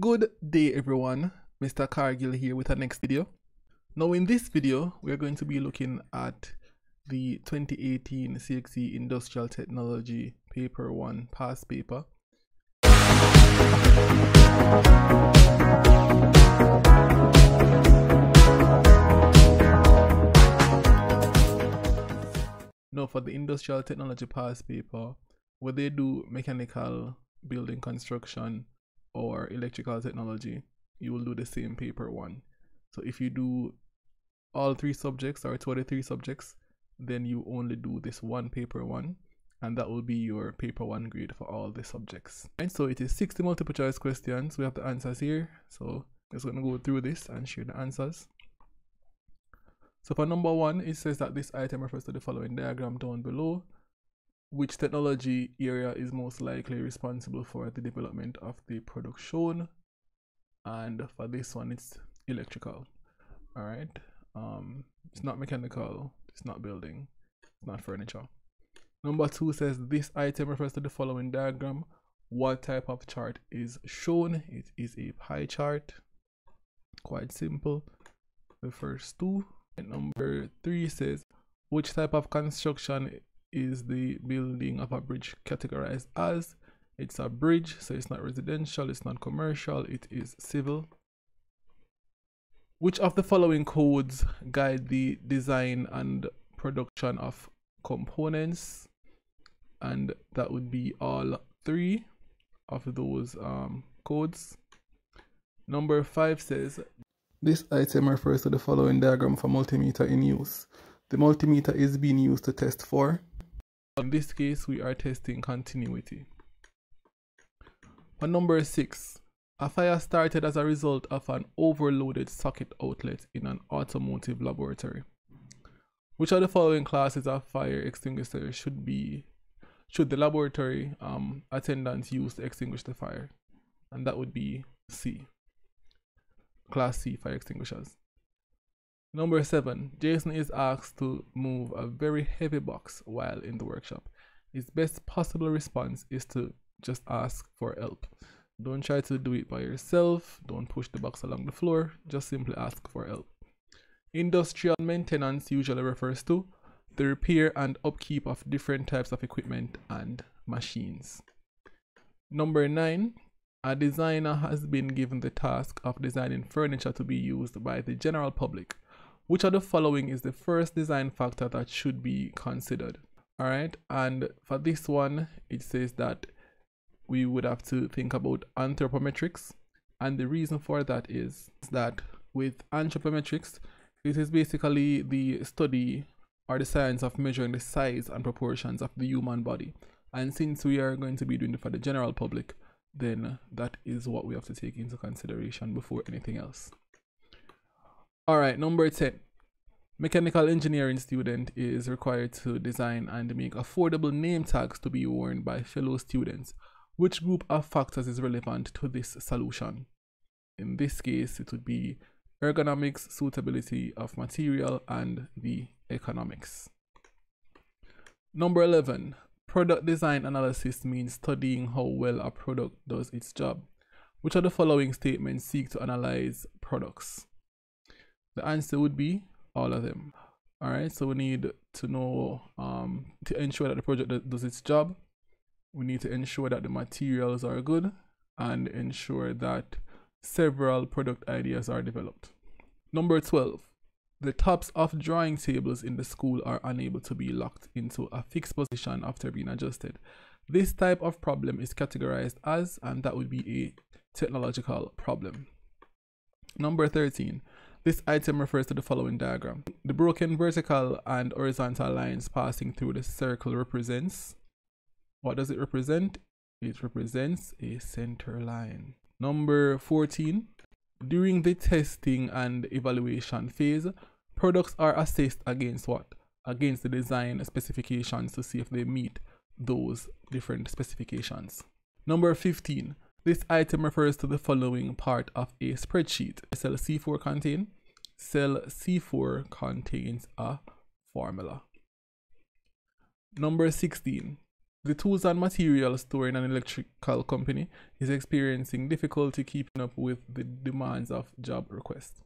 Good day everyone, Mr. Cargill here with our next video. Now in this video, we are going to be looking at the 2018 CXC Industrial Technology Paper 1 past paper. Now for the Industrial Technology past paper, where they do mechanical building construction or electrical technology, you will do the same paper one. So if you do all three subjects or two the three subjects, then you only do this one paper one and that will be your paper one grade for all the subjects. And so it is 60 multiple choice questions. We have the answers here. So just gonna go through this and share the answers. So for number one, it says that this item refers to the following diagram down below which technology area is most likely responsible for the development of the product shown? And for this one it's electrical all right? Um it's not mechanical it's not building it's not furniture. Number two says this item refers to the following diagram. What type of chart is shown? It is a pie chart. Quite simple. The first two. And number three says which type of construction is the building of a bridge categorized as it's a bridge so it's not residential it's not commercial it is civil. Which of the following codes guide the design and production of components? And that would be all three of those um, codes. Number five says this item refers to the following diagram for multimeter in use. The multimeter is being used to test for in this case, we are testing continuity. On number 6, a fire started as a result of an overloaded socket outlet in an automotive laboratory. Which of the following classes of fire extinguishers should be should the laboratory um, attendants use to extinguish the fire? And that would be C. Class C fire extinguishers. Number seven, Jason is asked to move a very heavy box while in the workshop. His best possible response is to just ask for help. Don't try to do it by yourself. Don't push the box along the floor. Just simply ask for help. Industrial maintenance usually refers to the repair and upkeep of different types of equipment and machines. Number nine, a designer has been given the task of designing furniture to be used by the general public which of the following is the first design factor that should be considered? All right, and for this one, it says that we would have to think about anthropometrics. And the reason for that is that with anthropometrics, it is basically the study or the science of measuring the size and proportions of the human body. And since we are going to be doing it for the general public, then that is what we have to take into consideration before anything else. All right, number 10. Mechanical engineering student is required to design and make affordable name tags to be worn by fellow students. Which group of factors is relevant to this solution? In this case, it would be ergonomics, suitability of material, and the economics. Number 11. Product design analysis means studying how well a product does its job. Which of the following statements seek to analyze products? The answer would be all of them. All right, so we need to know um, to ensure that the project does its job. We need to ensure that the materials are good and ensure that several product ideas are developed. Number 12. The tops of drawing tables in the school are unable to be locked into a fixed position after being adjusted. This type of problem is categorized as, and that would be a technological problem. Number 13. This item refers to the following diagram. The broken vertical and horizontal lines passing through the circle represents, what does it represent? It represents a center line. Number 14, during the testing and evaluation phase, products are assessed against what? Against the design specifications to see if they meet those different specifications. Number 15, this item refers to the following part of a spreadsheet. Cell C4 contain. Cell C4 contains a formula. Number 16. The tools and materials store in an electrical company is experiencing difficulty keeping up with the demands of job requests.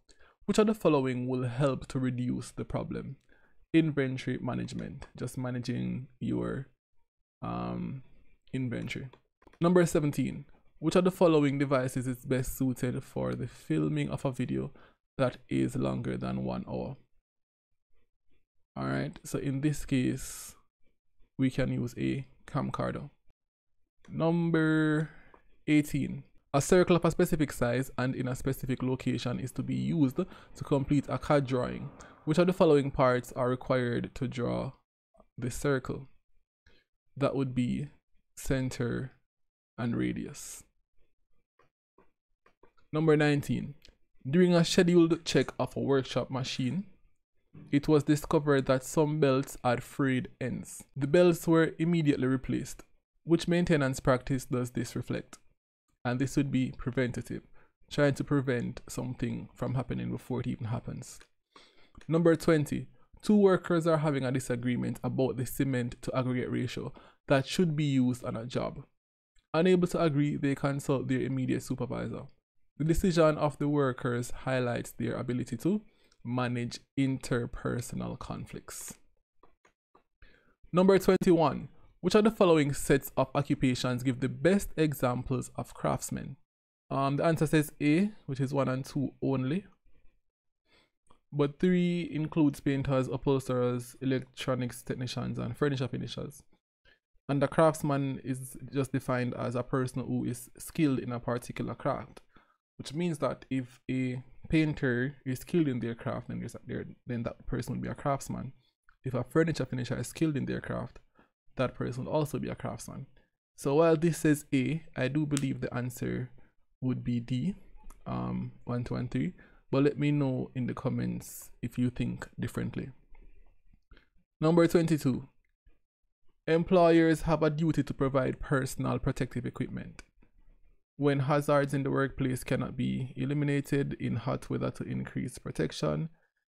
Which of the following will help to reduce the problem? Inventory management, just managing your um, inventory. Number 17. Which of the following devices is best suited for the filming of a video that is longer than one hour? Alright, so in this case, we can use a camcorder. Number 18. A circle of a specific size and in a specific location is to be used to complete a CAD drawing. Which of the following parts are required to draw the circle? That would be center and radius. Number 19. During a scheduled check of a workshop machine, it was discovered that some belts had frayed ends. The belts were immediately replaced. Which maintenance practice does this reflect? And this would be preventative, trying to prevent something from happening before it even happens. Number 20. Two workers are having a disagreement about the cement to aggregate ratio that should be used on a job. Unable to agree, they consult their immediate supervisor. The decision of the workers highlights their ability to manage interpersonal conflicts. Number 21. Which of the following sets of occupations give the best examples of craftsmen? Um, the answer says A, which is 1 and 2 only. But 3 includes painters, upholsterers, electronics technicians, and furniture finishers. And the craftsman is just defined as a person who is skilled in a particular craft, which means that if a painter is skilled in their craft, then, there, then that person will be a craftsman. If a furniture finisher is skilled in their craft, that person will also be a craftsman. So while this says A, I do believe the answer would be D, um, 1, 2, and 3. But let me know in the comments if you think differently. Number 22. Employers have a duty to provide personal protective equipment. When hazards in the workplace cannot be eliminated in hot weather to increase protection,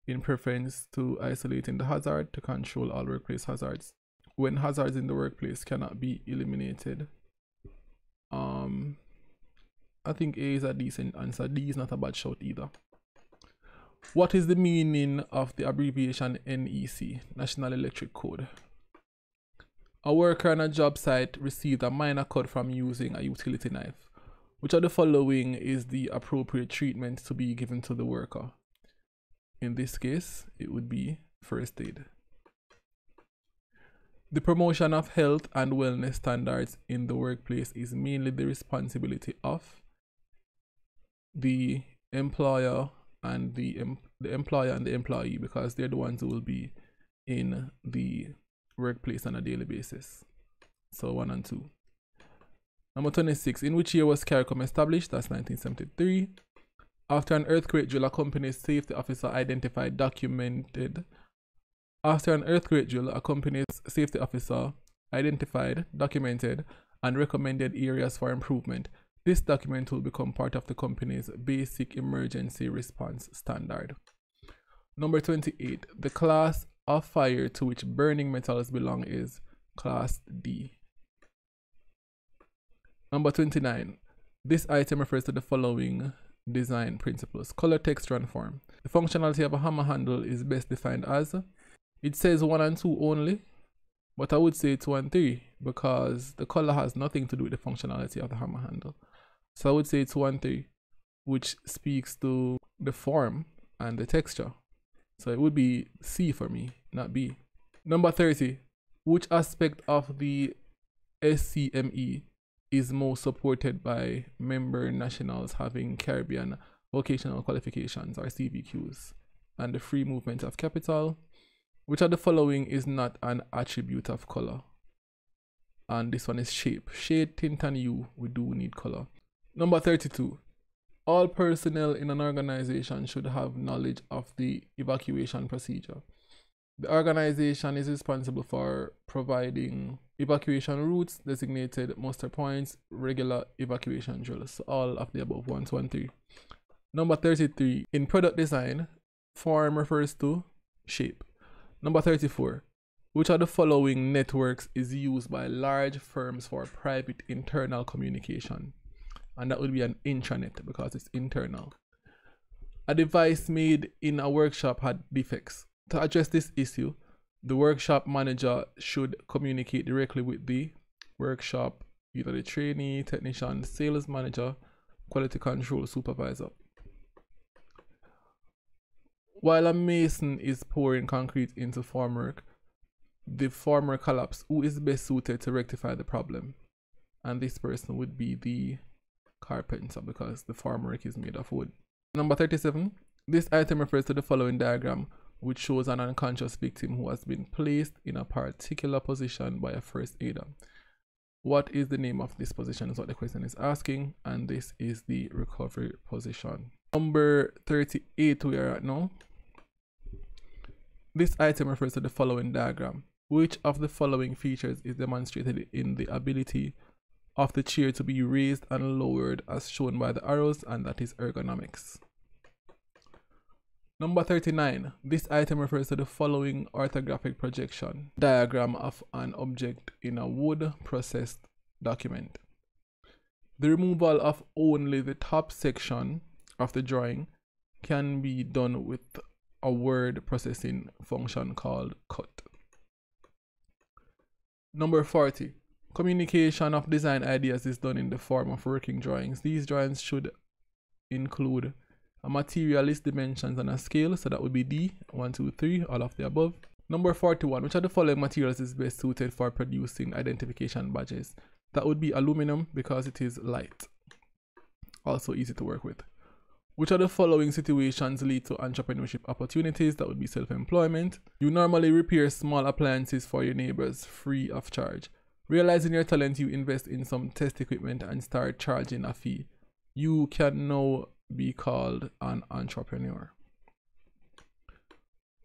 in preference to isolating the hazard to control all workplace hazards. When hazards in the workplace cannot be eliminated, um, I think A is a decent answer. D is not a bad shot either. What is the meaning of the abbreviation NEC, National Electric Code? A worker on a job site received a minor cut from using a utility knife. Which of the following is the appropriate treatment to be given to the worker? In this case, it would be first aid. The promotion of health and wellness standards in the workplace is mainly the responsibility of the employer and the, em the employer and the employee because they're the ones who will be in the workplace on a daily basis. So one and two. Number 26. In which year was CARICOM established? That's 1973. After an earthquake drill, a safety officer identified, documented. After an earthquake drill, a company's safety officer identified, documented, and recommended areas for improvement. This document will become part of the company's basic emergency response standard. Number 28. The class of fire to which burning metals belong is class D. Number 29. This item refers to the following design principles. Color, texture, and form. The functionality of a hammer handle is best defined as, it says 1 and 2 only, but I would say 2 and 3 because the color has nothing to do with the functionality of the hammer handle. So I would say 2 and 3, which speaks to the form and the texture. So it would be C for me, not B. Number 30. Which aspect of the SCME is most supported by member nationals having Caribbean vocational qualifications or CVQs and the free movement of capital? Which of the following is not an attribute of color? And this one is shape. Shade, tint, and hue, we do need color. Number 32. All personnel in an organization should have knowledge of the evacuation procedure. The organization is responsible for providing evacuation routes, designated muster points, regular evacuation drills. So all of the above, 1, 2, 3. Number 33. In product design, form refers to shape. Number 34. Which of the following networks is used by large firms for private internal communication? And that would be an intranet because it's internal. A device made in a workshop had defects. To address this issue, the workshop manager should communicate directly with the workshop, either the trainee, technician, sales manager, quality control supervisor. While a mason is pouring concrete into formwork, the former collapse, who is best suited to rectify the problem? And this person would be the carpenter because the formwork is made of wood. Number 37. This item refers to the following diagram, which shows an unconscious victim who has been placed in a particular position by a first aider. What is the name of this position is what the question is asking, and this is the recovery position. Number 38 we are at now. This item refers to the following diagram. Which of the following features is demonstrated in the ability of the chair to be raised and lowered as shown by the arrows and that is ergonomics. Number 39. This item refers to the following orthographic projection diagram of an object in a word processed document. The removal of only the top section of the drawing can be done with a word processing function called cut. Number 40. Communication of design ideas is done in the form of working drawings. These drawings should include a material list dimensions and a scale, so that would be D, 1, 2, 3, all of the above. Number 41, which of the following materials is best suited for producing identification badges? That would be aluminum because it is light, also easy to work with. Which of the following situations lead to entrepreneurship opportunities? That would be self-employment. You normally repair small appliances for your neighbors free of charge. Realizing your talent, you invest in some test equipment and start charging a fee. You can now be called an entrepreneur.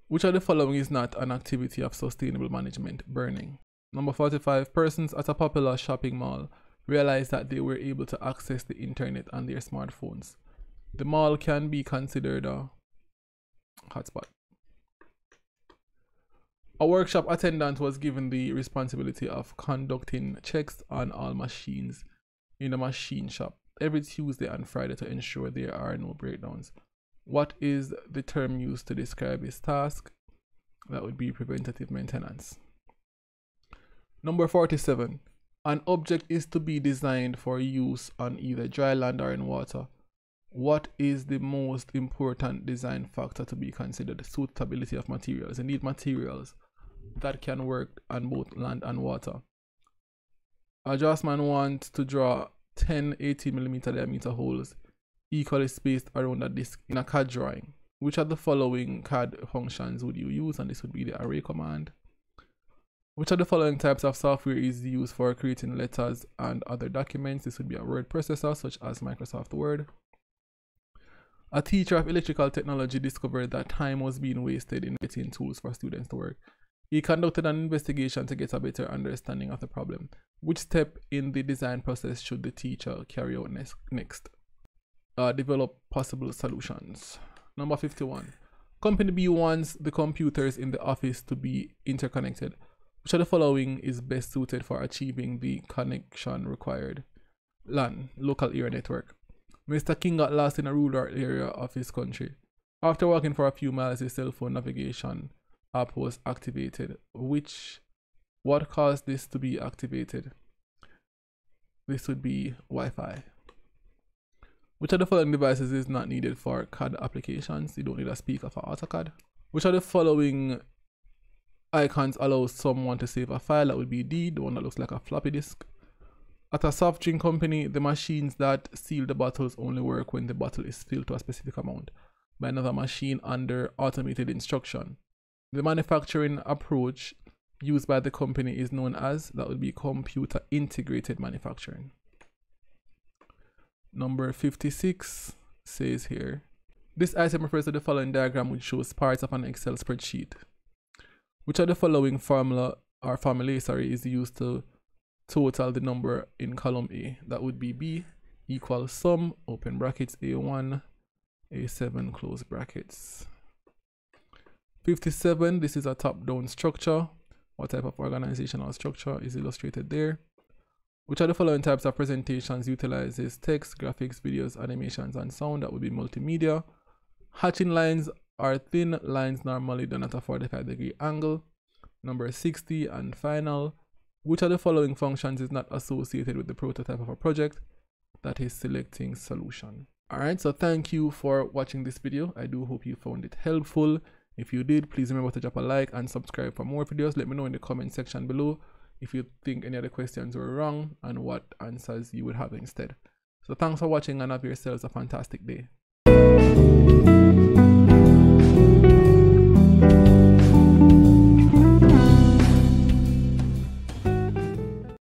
Which of the following is not an activity of sustainable management? Burning. Number 45. Persons at a popular shopping mall realized that they were able to access the internet on their smartphones. The mall can be considered a hotspot. A workshop attendant was given the responsibility of conducting checks on all machines in a machine shop every Tuesday and Friday to ensure there are no breakdowns. What is the term used to describe this task? That would be preventative maintenance. Number 47. An object is to be designed for use on either dry land or in water. What is the most important design factor to be considered? Suitability of materials. You need materials that can work on both land and water. A draftsman wants to draw 10 18 millimeter diameter holes equally spaced around a disk in a CAD drawing. Which of the following CAD functions would you use? And this would be the array command. Which of the following types of software is used for creating letters and other documents? This would be a word processor such as Microsoft Word. A teacher of electrical technology discovered that time was being wasted in getting tools for students to work. He conducted an investigation to get a better understanding of the problem. Which step in the design process should the teacher carry out next? Uh, develop possible solutions. Number 51. Company B wants the computers in the office to be interconnected. Which of the following is best suited for achieving the connection required? LAN, local area network. Mr. King got lost in a rural area of his country. After walking for a few miles, his cell phone navigation app was activated. Which, what caused this to be activated? This would be Wi-Fi. Which of the following devices is not needed for CAD applications? You don't need a speaker for AutoCAD. Which of the following icons allows someone to save a file? That would be D, the one that looks like a floppy disk. At a soft drink company, the machines that seal the bottles only work when the bottle is filled to a specific amount by another machine under automated instruction. The manufacturing approach used by the company is known as, that would be computer integrated manufacturing. Number 56 says here, this item refers to the following diagram which shows parts of an Excel spreadsheet. Which of the following formula or formulae sorry, is used to total the number in column A. That would be B equals sum, open brackets, A1, A7, close brackets. 57, this is a top-down structure what type of organizational structure is illustrated there. Which are the following types of presentations utilizes text, graphics, videos, animations, and sound? That would be multimedia. Hatching lines are thin lines normally done at a 45 degree angle. Number 60 and final. Which of the following functions is not associated with the prototype of a project? That is selecting solution. Alright, so thank you for watching this video. I do hope you found it helpful. If you did, please remember to drop a like and subscribe for more videos. Let me know in the comment section below if you think any other questions were wrong and what answers you would have instead. So thanks for watching and have yourselves a fantastic day.